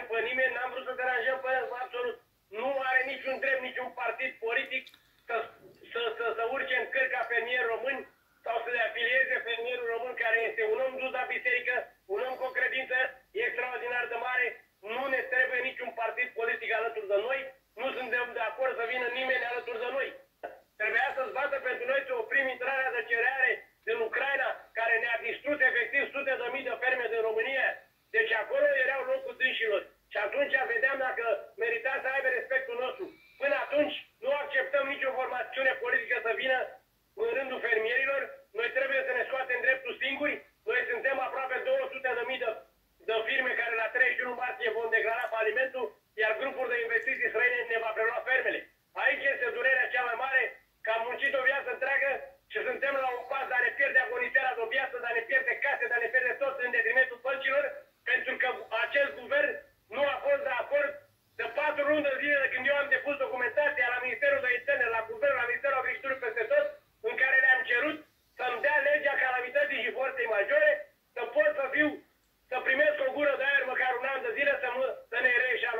deranjăm pe nimeni, n-am vrut să deranjăm pe absolut. Nu are niciun drept, niciun partid politic să, să, să, să urce în cărca fermieri români sau să le afilieze fermierul român care este un om dus la biserică, un om cu o credință extraordinar de mare. Nu ne trebuie niciun partid politic alături de noi, nu suntem de acord să vină nimeni alături locul dânșilor. Și atunci vedeam dacă merita să aibă respectul nostru. Până atunci nu acceptăm nicio formațiune politică să vină în rândul fermierilor. Noi trebuie să ne scoatem dreptul singuri. Noi suntem aproape 200 de mii de, de firme care la 31 martie vom declara falimentul, iar grupul de investiții străine ne va prelua fermele. Aici este durerea cea mai mare, că am muncit o viață întreagă și suntem la o fază de a ne pierde agonizarea de o viață, de a ne pierde case, de a ne pierde tot în detrimentul pălcilor, pentru că acest guvern nu a fost de acord de patru luni de zile de când eu am depus documentația la Ministerul de Interne, la Guvern, la Ministerul Agriculturii peste tot, în care le-am cerut să-mi dea legea calamității și forței majore, să pot să fiu, să primesc o gură de aer măcar un an de zile, să, mă, să ne reșaloneze